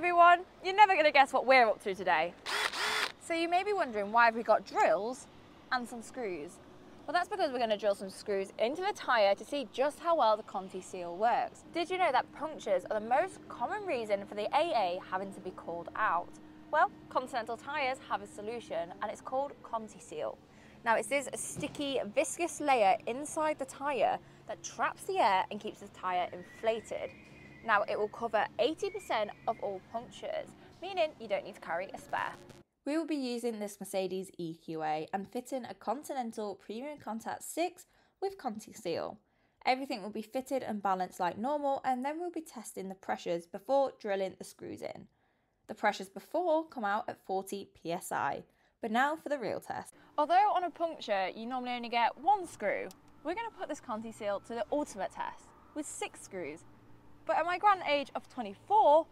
everyone, you're never going to guess what we're up to today. So you may be wondering why have we got drills and some screws? Well that's because we're going to drill some screws into the tyre to see just how well the ContiSeal works. Did you know that punctures are the most common reason for the AA having to be called out? Well, Continental tyres have a solution and it's called ContiSeal. Now it's this sticky, viscous layer inside the tyre that traps the air and keeps the tyre inflated. Now it will cover 80% of all punctures, meaning you don't need to carry a spare. We will be using this Mercedes EQA and fitting a Continental PremiumContact 6 with ContiSeal. Everything will be fitted and balanced like normal and then we'll be testing the pressures before drilling the screws in. The pressures before come out at 40 psi, but now for the real test. Although on a puncture you normally only get one screw, we're going to put this ContiSeal to the ultimate test with six screws but at my grand age of 24,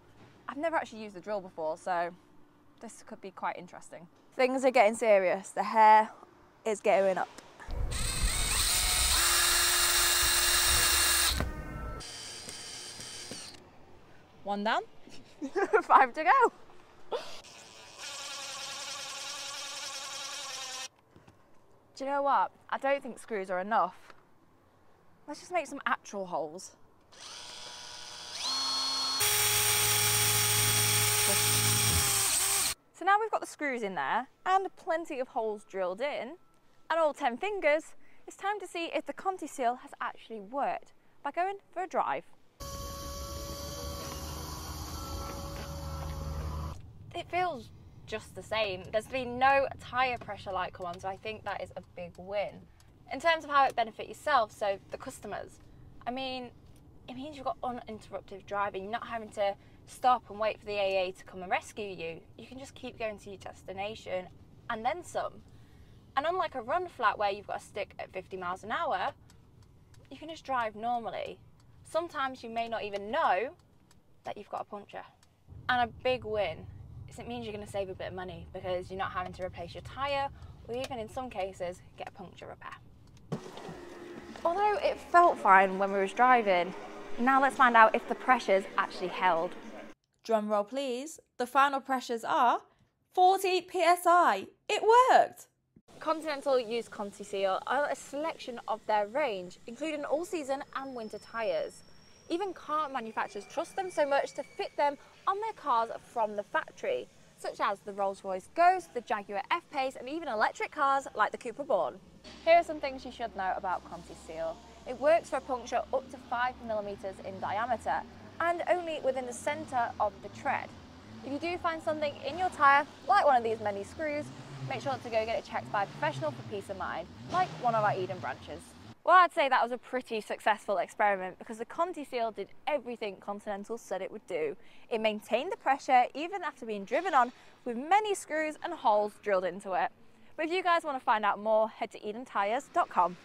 I've never actually used a drill before, so this could be quite interesting. Things are getting serious. The hair is going up. One down, five to go. Do you know what? I don't think screws are enough. Let's just make some actual holes. Now we've got the screws in there and plenty of holes drilled in and all 10 fingers, it's time to see if the ContiSeal has actually worked by going for a drive. It feels just the same. There's been no tyre pressure light come on, so I think that is a big win. In terms of how it benefits yourself, so the customers, I mean, it means you've got uninterrupted driving. You're not having to stop and wait for the AA to come and rescue you. You can just keep going to your destination and then some. And unlike a run flat where you've got to stick at 50 miles an hour, you can just drive normally. Sometimes you may not even know that you've got a puncture. And a big win is it means you're going to save a bit of money because you're not having to replace your tyre or even in some cases get a puncture repair. Although it felt fine when we was driving, now let's find out if the pressures actually held. Drum roll please. The final pressures are 40 psi. It worked! Continental use ContiSeal on a selection of their range, including all season and winter tyres. Even car manufacturers trust them so much to fit them on their cars from the factory, such as the Rolls-Royce Ghost, the Jaguar F-Pace and even electric cars like the Cupra Born. Here are some things you should know about Conti Seal. It works for a puncture up to 5mm in diameter and only within the centre of the tread. If you do find something in your tyre, like one of these many screws, make sure to go get it checked by a professional for peace of mind, like one of our Eden branches. Well, I'd say that was a pretty successful experiment because the ContiSeal did everything Continental said it would do. It maintained the pressure even after being driven on with many screws and holes drilled into it. But if you guys want to find out more, head to edentyres.com.